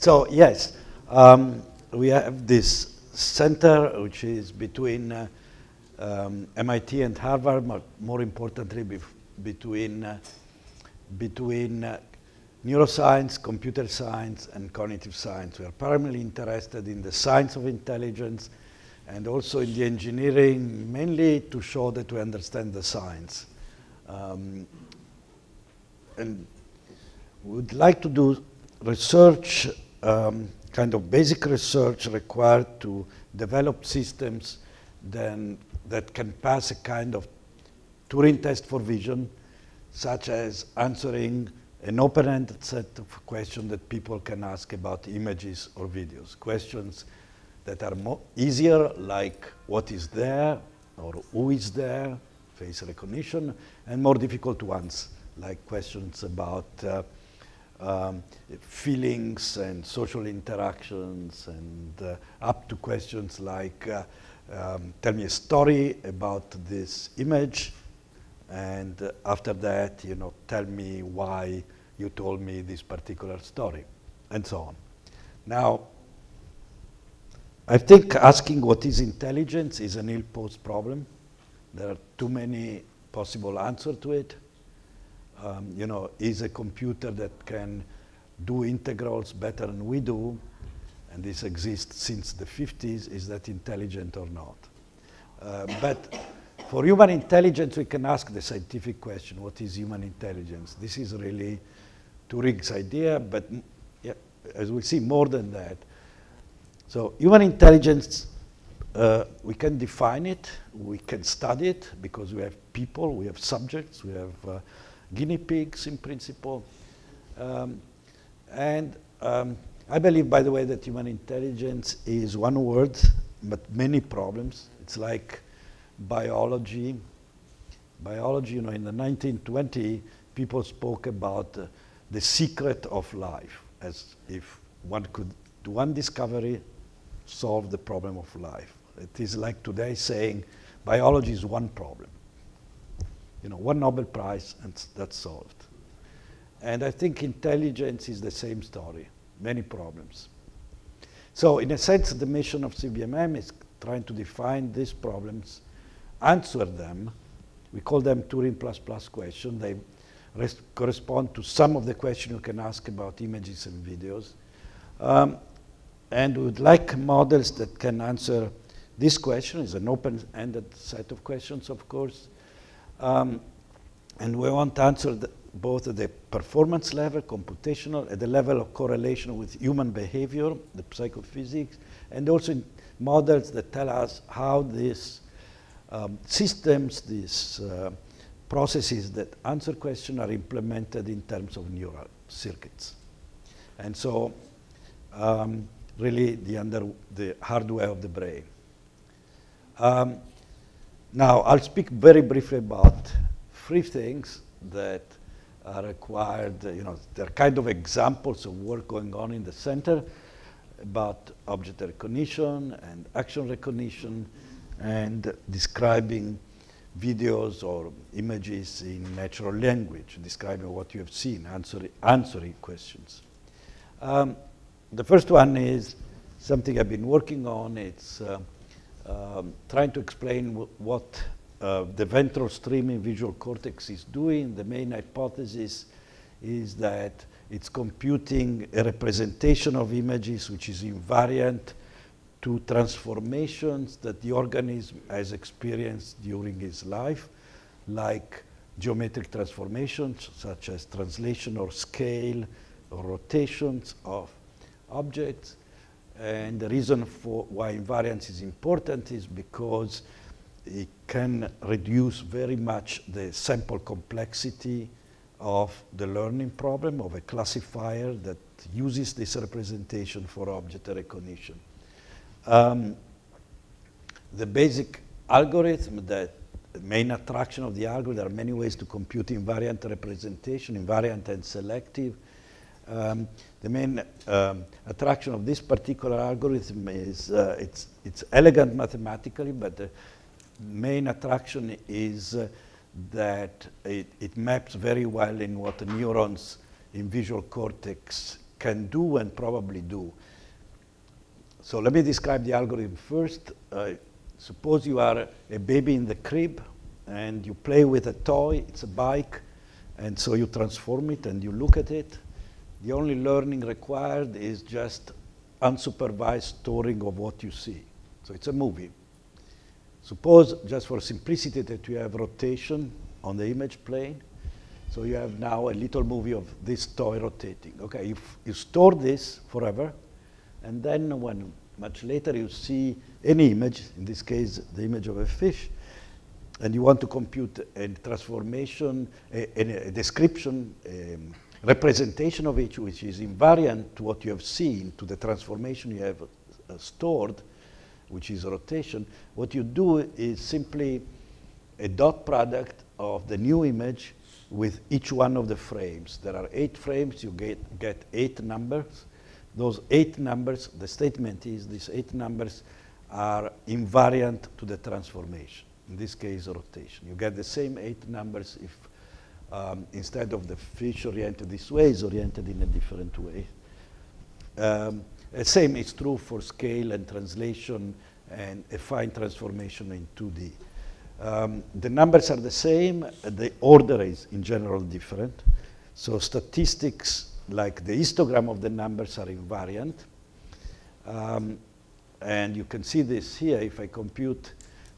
So yes, um, we have this center which is between uh, um, MIT and Harvard, but more importantly between, uh, between uh, neuroscience, computer science, and cognitive science. We are primarily interested in the science of intelligence and also in the engineering, mainly to show that we understand the science. Um, and we would like to do research, um, kind of basic research required to develop systems then that can pass a kind of Turing test for vision, such as answering an open-ended set of questions that people can ask about images or videos. Questions that are easier, like what is there or who is there, face recognition, and more difficult ones, like questions about uh, um, feelings and social interactions, and uh, up to questions like, uh, um, tell me a story about this image, and uh, after that, you know, tell me why you told me this particular story, and so on. Now, I think asking what is intelligence is an ill-posed problem. There are too many possible answers to it. Um, you know, is a computer that can do integrals better than we do, and this exists since the 50s, is that intelligent or not? Uh, but for human intelligence, we can ask the scientific question, what is human intelligence? This is really Turing's idea, but yeah, as we see, more than that. So human intelligence, uh, we can define it, we can study it, because we have people, we have subjects, we have uh, guinea pigs in principle. Um, and um, I believe, by the way, that human intelligence is one word, but many problems. It's like biology. Biology, you know, in the 1920s, people spoke about uh, the secret of life, as if one could one discovery, solve the problem of life. It is like today saying biology is one problem. You know, one Nobel Prize and that's solved. And I think intelligence is the same story, many problems. So in a sense, the mission of CBMM is trying to define these problems, answer them. We call them Turing plus plus questions. They correspond to some of the questions you can ask about images and videos. Um, and we would like models that can answer this question. It's an open-ended set of questions, of course. Um, and we want to answer the, both the performance level, computational, at the level of correlation with human behavior, the psychophysics, and also models that tell us how these um, systems, these uh, processes that answer questions are implemented in terms of neural circuits. And so um, really the, under, the hardware of the brain. Um, now, I'll speak very briefly about three things that are required, you know, they're kind of examples of work going on in the center about object recognition and action recognition and describing videos or images in natural language, describing what you have seen, answering, answering questions. Um, the first one is something I've been working on. It's uh, um, trying to explain what uh, the ventral stream in visual cortex is doing. The main hypothesis is that it's computing a representation of images which is invariant to transformations that the organism has experienced during its life, like geometric transformations such as translation or scale or rotations of objects. And the reason for why invariance is important is because it can reduce very much the sample complexity of the learning problem of a classifier that uses this representation for object recognition. Um, the basic algorithm, that the main attraction of the algorithm, there are many ways to compute invariant representation, invariant and selective. Um, the main um, attraction of this particular algorithm is uh, it's, it's elegant mathematically, but the main attraction is uh, that it, it, maps very well in what neurons in visual cortex can do and probably do. So let me describe the algorithm first. Uh, suppose you are a baby in the crib and you play with a toy, it's a bike, and so you transform it and you look at it. The only learning required is just unsupervised storing of what you see. So it's a movie. Suppose, just for simplicity, that you have rotation on the image plane. So you have now a little movie of this toy rotating. Okay, you, you store this forever, and then when much later you see any image, in this case the image of a fish, and you want to compute a transformation, a, a description, a representation of it which is invariant to what you have seen, to the transformation you have uh, stored, which is rotation, what you do is simply a dot product of the new image with each one of the frames. There are eight frames, you get, get eight numbers. Those eight numbers, the statement is these eight numbers are invariant to the transformation, in this case rotation. You get the same eight numbers if um, instead of the fish oriented this way, is oriented in a different way. Um, the same is true for scale and translation and affine transformation in 2D. Um, the numbers are the same, the order is in general different. So statistics like the histogram of the numbers are invariant. Um, and you can see this here if I compute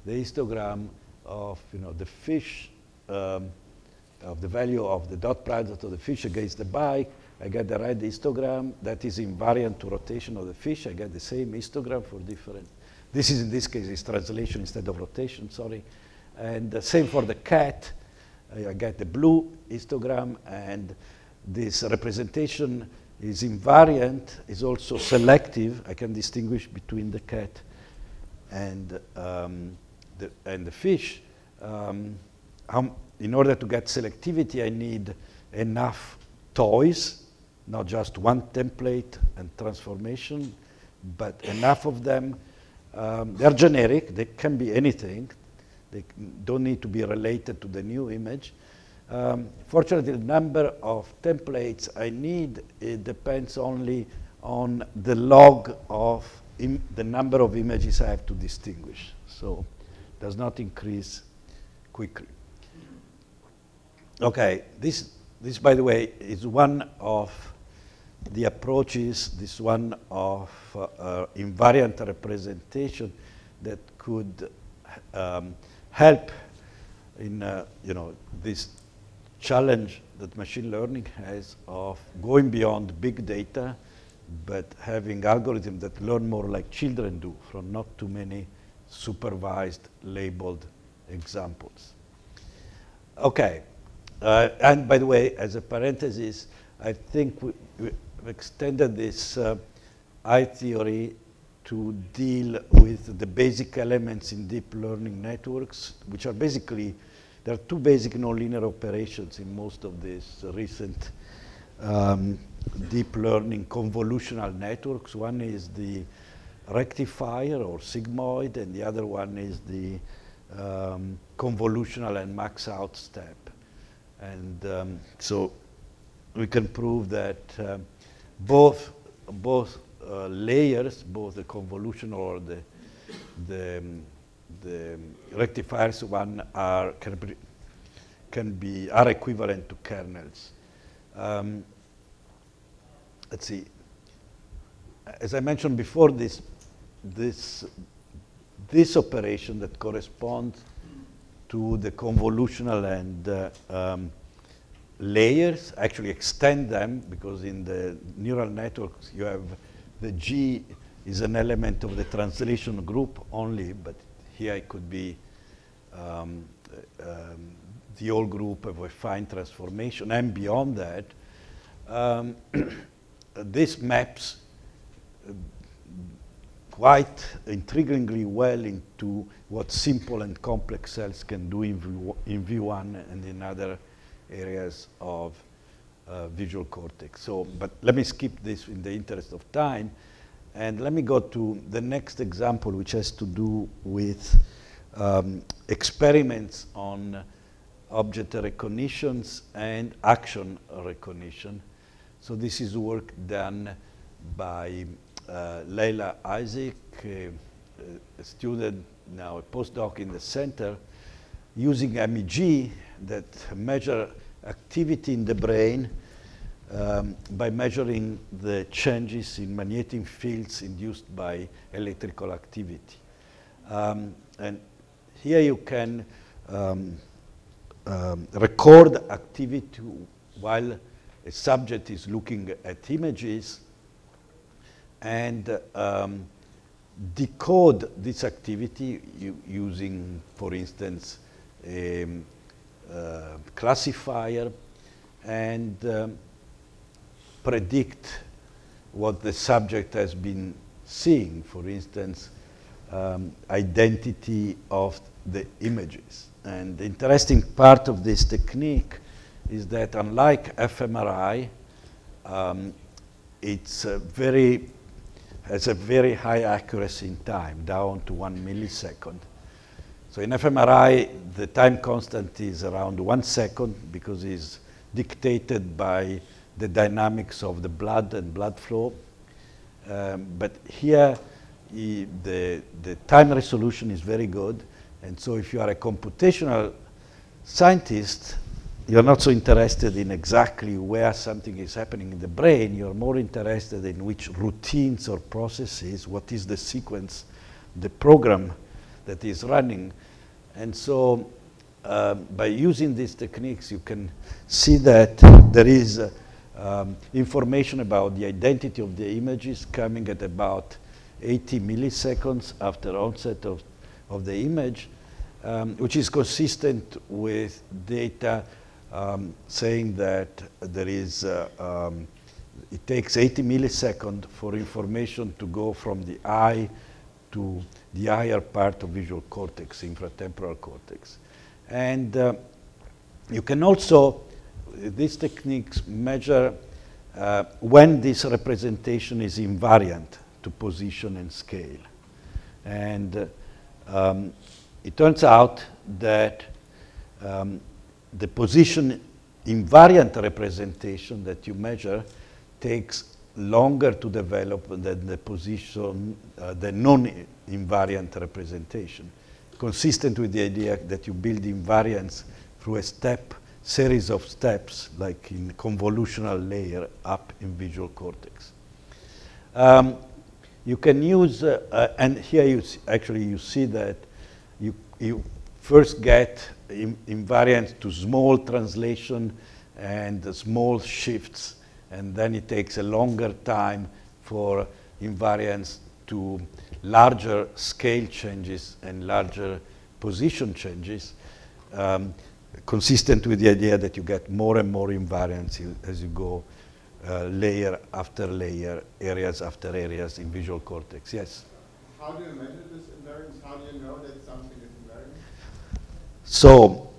the histogram of you know, the fish, um, of the value of the dot product of the fish against the bike, I get the right histogram that is invariant to rotation of the fish. I get the same histogram for different. This is in this case is translation instead of rotation, sorry. And the same for the cat. I get the blue histogram and this representation is invariant, is also selective. I can distinguish between the cat and, um, the, and the fish. Um, in order to get selectivity, I need enough toys, not just one template and transformation, but enough of them. Um, they're generic, they can be anything. They don't need to be related to the new image. Um, fortunately, the number of templates I need, it depends only on the log of the number of images I have to distinguish. So does not increase quickly. Okay, this, this by the way, is one of the approaches, this one of uh, uh, invariant representation that could um, help in, uh, you know, this challenge that machine learning has of going beyond big data, but having algorithms that learn more like children do from not too many supervised labeled examples. Okay, uh, and by the way, as a parenthesis, I think we, we extended this uh, I theory to deal with the basic elements in deep learning networks, which are basically there are two basic nonlinear operations in most of these recent um, deep learning convolutional networks. One is the rectifier or sigmoid, and the other one is the um, convolutional and max out step. And um, so we can prove that um, both, both uh, layers, both the convolutional or the, the um, the rectifiers one are can be, can be are equivalent to kernels. Um, let's see. As I mentioned before, this this this operation that corresponds to the convolutional and uh, um, layers actually extend them because in the neural networks you have the G is an element of the translation group only, but here it could be um, um, the whole group of affine transformation and beyond that. Um, this maps uh, quite intriguingly well into what simple and complex cells can do in, v in V1 and in other areas of uh, visual cortex. So, but let me skip this in the interest of time. And let me go to the next example, which has to do with um, experiments on object recognitions and action recognition. So this is work done by uh, Leyla Isik, a student, now a postdoc in the center, using MEG that measure activity in the brain um, by measuring the changes in magnetic fields induced by electrical activity. Um, and here you can um, um record activity while a subject is looking at images and um, decode this activity using, for instance, a uh, classifier and um, predict what the subject has been seeing, for instance, um, identity of the images. And the interesting part of this technique is that unlike fMRI, um, it's very has a very high accuracy in time, down to one millisecond. So in fMRI, the time constant is around one second because it's dictated by the dynamics of the blood and blood flow. Um, but here, the, the time resolution is very good. And so if you are a computational scientist, you're not so interested in exactly where something is happening in the brain. You're more interested in which routines or processes, what is the sequence, the program that is running. And so uh, by using these techniques, you can see that there is uh, um, information about the identity of the images coming at about 80 milliseconds after onset of, of the image, um, which is consistent with data um, saying that there is, uh, um, it takes 80 milliseconds for information to go from the eye to the higher part of visual cortex, inferotemporal cortex. And uh, you can also, these techniques measure uh, when this representation is invariant to position and scale. And um, it turns out that um, the position invariant representation that you measure takes longer to develop than the position, uh, the non-invariant representation, consistent with the idea that you build invariance through a step, series of steps, like in convolutional layer up in visual cortex. Um, you can use, uh, uh, and here you actually you see that you, you first get invariant to small translation and small shifts, and then it takes a longer time for invariance to larger scale changes and larger position changes, um, consistent with the idea that you get more and more invariance as you go uh, layer after layer, areas after areas in visual cortex. Yes? How do you measure this invariance? How do you know that something is invariant? So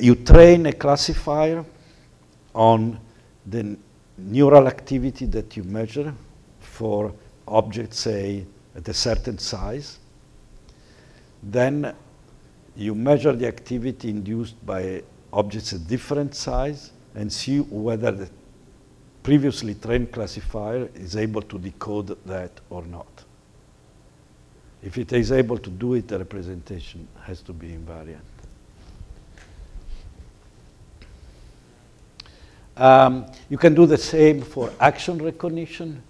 you train a classifier on the neural activity that you measure for objects, say, at a certain size. Then you measure the activity induced by objects at different size and see whether the previously trained classifier is able to decode that or not. If it is able to do it, the representation has to be invariant. Um, you can do the same for action recognition.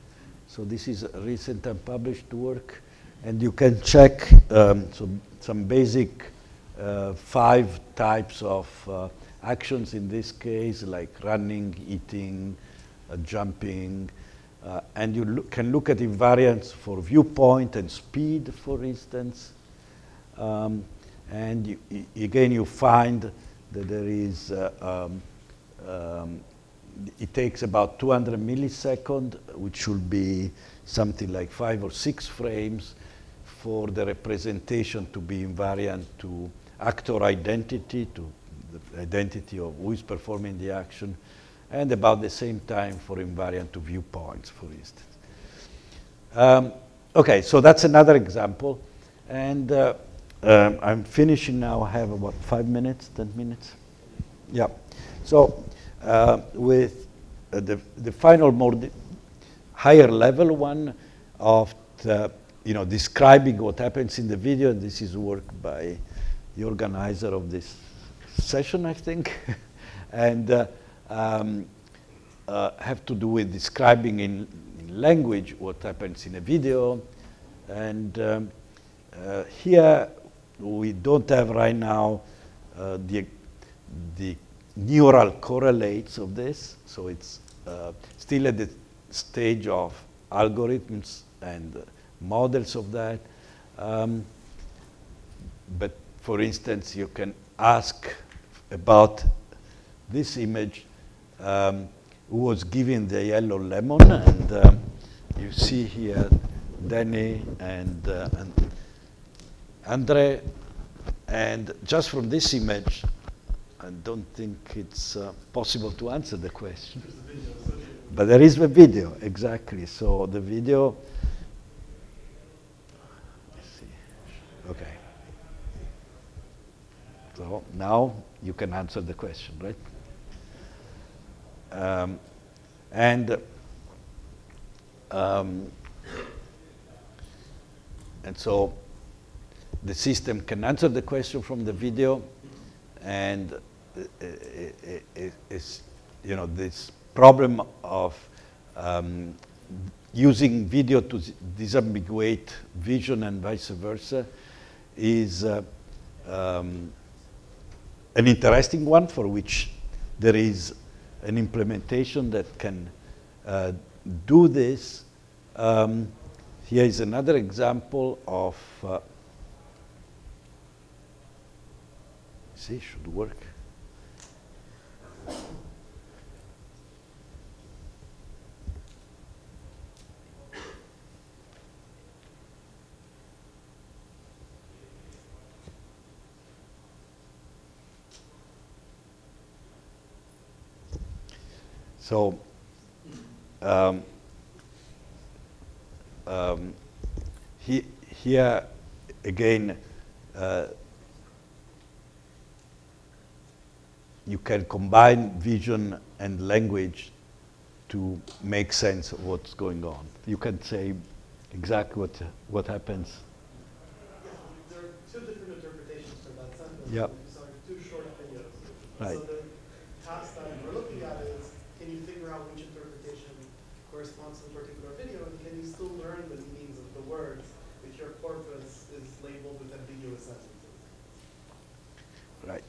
So this is recent published work. And you can check um, so some basic uh, five types of uh, actions in this case, like running, eating, uh, jumping. Uh, and you lo can look at invariance for viewpoint and speed, for instance. Um, and you, again, you find that there is uh, um, um, it takes about 200 milliseconds, which should be something like five or six frames for the representation to be invariant to actor identity, to the identity of who is performing the action, and about the same time for invariant to viewpoints, for instance. Um, okay, so that's another example. And uh, um, I'm finishing now. I have about five minutes, 10 minutes. Yeah. So uh, with uh, the, the final more higher level one of the, you know, describing what happens in the video. This is work by the organizer of this session, I think, and uh, um, uh, have to do with describing in, in, language what happens in a video. And um, uh, here we don't have right now uh, the, the neural correlates of this, so it's uh, still at the stage of algorithms and models of that. Um, but for instance, you can ask about this image um, who was given the yellow lemon, and um, you see here Danny and, uh, and Andre, and just from this image, I don't think it's uh, possible to answer the question. But there is a video, exactly. So the video, let's see. Okay. So now you can answer the question, right? Um, and um, and so the system can answer the question from the video, and it's you know this problem of um, using video to disambiguate vision and vice versa is uh, um, an interesting one for which there is an implementation that can uh, do this. Um, here is another example of, uh, see, should work. So um, um, he, here again, uh, you can combine vision and language to make sense of what's going on. You can say exactly what, what happens. There are two different interpretations for that sentence. So two short videos. Right. So the task that we're looking at is, can you figure out which interpretation corresponds to the particular video, and can you still learn the meanings of the words if your corpus is labeled with ambiguous sentences? Right.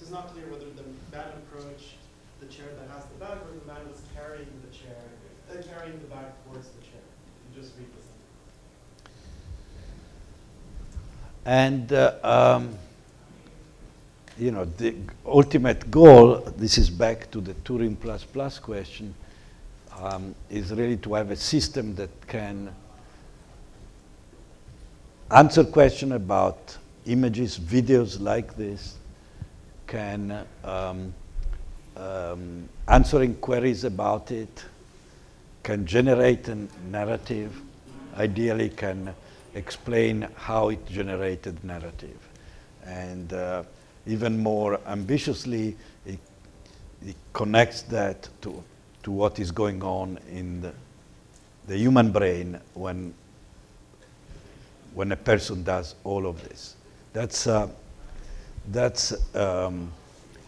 It's not clear whether the man approached the chair that has the bag, or the man was carrying the chair, uh, carrying the bag towards the chair. You just read the sentence. And, uh, um, you know, the ultimate goal, this is back to the Turing plus plus question, um, is really to have a system that can answer question about images, videos like this, can um, um, answering queries about it, can generate a narrative, ideally can explain how it generated narrative. And uh, even more ambitiously, it, it, connects that to, to what is going on in the, the human brain when, when a person does all of this. That's, uh, that's um,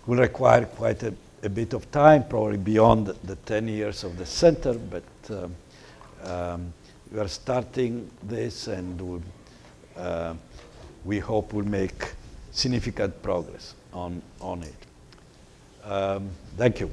will require quite a, a, bit of time, probably beyond the 10 years of the center, but um, um, we are starting this and we'll, uh, we hope we'll make significant progress on, on it. Um, thank you.